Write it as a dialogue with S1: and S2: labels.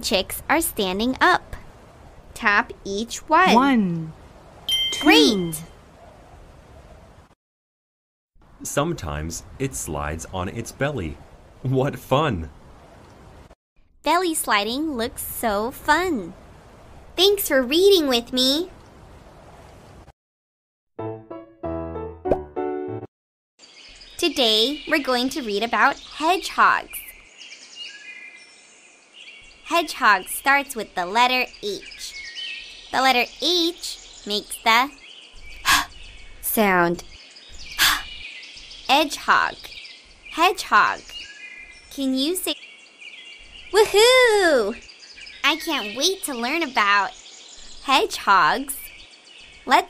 S1: chicks are standing up. Tap each one.
S2: One, two,
S1: Great.
S3: Sometimes it slides on its belly. What fun!
S1: Belly sliding looks so fun. Thanks for reading with me. Today, we're going to read about hedgehogs. Hedgehog starts with the letter H. The letter H makes the sound. Edgehog. Hedgehog. Can you say Woohoo! I can't wait to learn about hedgehogs. Let's